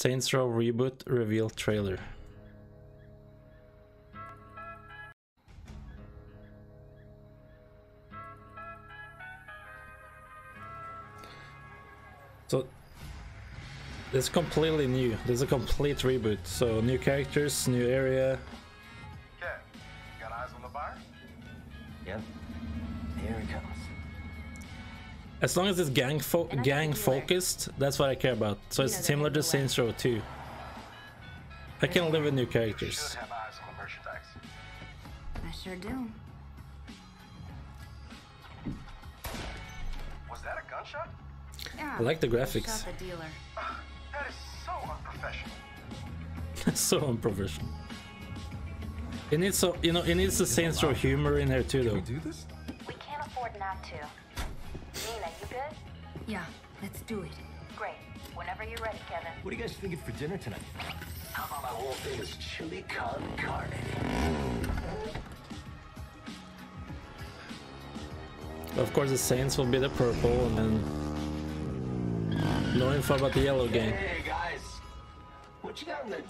Saints Row reboot reveal trailer. So it's completely new. This is a complete reboot. So new characters, new area. Okay, got eyes on the buyer? Yep. Here he comes. As long as it's gang fo gang think you were. focused, that's what I care about. So it's similar to manual way. Saints Row 2. I can live with new characters. have eyes on the merchandise. I sure do. Was that a gunshot? Yeah. I like the graphics. Shot the dealer. That is so unprofessional. so unprofessional. It needs so you know it needs the Saints Row humor in there too though. do this? We can't afford not to. Nina, you good? Yeah, let's do it. Great. Whenever you're ready, Kevin. What are you guys thinking for dinner tonight? How about my whole famous chili con carne? Of course the Saints will be the purple and then no info about the yellow game. Hey guys, what you got in the?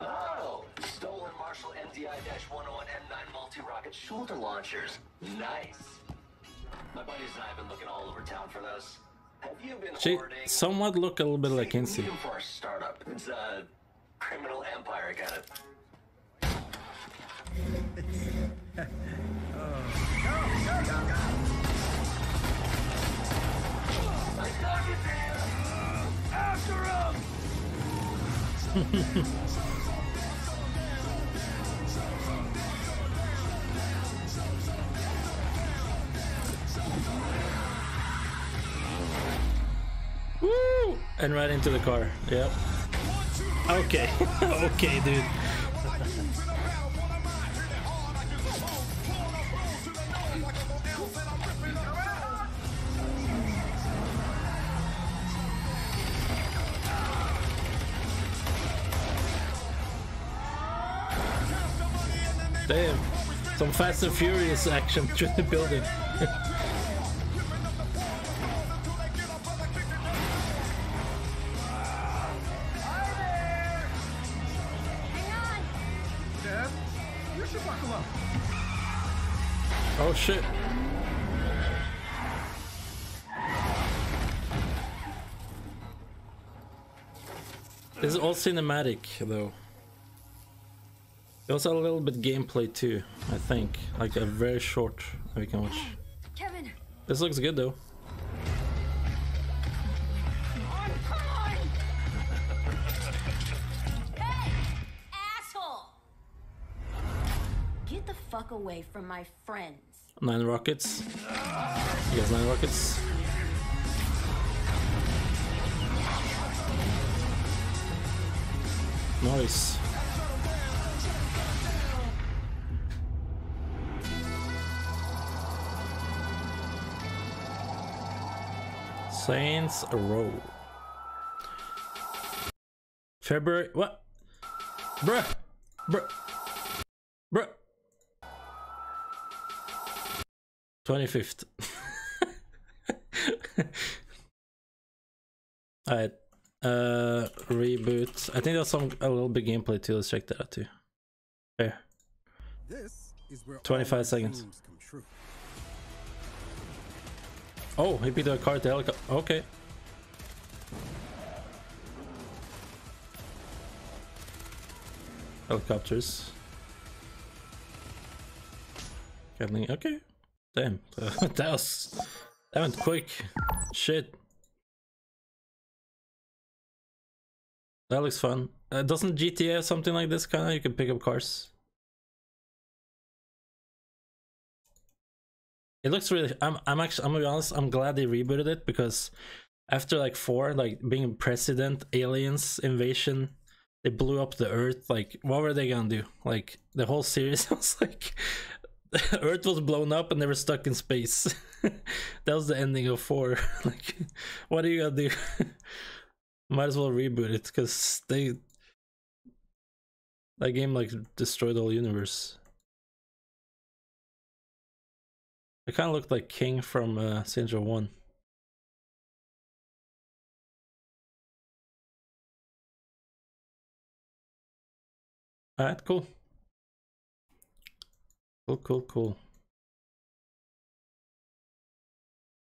Oh, stolen Marshall MDI-101 M9 multi-rocket shoulder launchers. Nice. She hoarding? somewhat look a little bit like We Kinsey. need 'em for our startup. It's a criminal empire kind of. Woo! And right into the car. Yep. Okay. okay, dude. Damn. Some Fast and Furious action through the building. Oh shit. This is all cinematic though. It also a little bit gameplay too, I think. Like a very short we can watch. Kevin! This looks good though. The fuck away from my friends. Nine rockets. You guys nine rockets. Nice. Saints Row. February. What? Bruh. Bruh. Bruh. 25th. Alright. Uh reboot. I think there's some a little bit gameplay too. Let's check that out too. There. This is where 25 seconds. Oh, he beat the car to helicopter. Okay. Helicopters. Okay. Damn, that was that went quick. Shit. That looks fun. Uh, doesn't GTA have something like this kind of? You can pick up cars. It looks really. I'm. I'm actually. I'm gonna be honest. I'm glad they rebooted it because after like four, like being president, aliens, invasion, they blew up the Earth. Like, what were they gonna do? Like the whole series was like, Earth was blown up and they were stuck in space. that was the ending of four. like, what are you gonna do? Might as well reboot it because they. That game like destroyed whole universe. It kind of looked like King from uh, Saints 1. Alright, cool. Cool, cool, cool.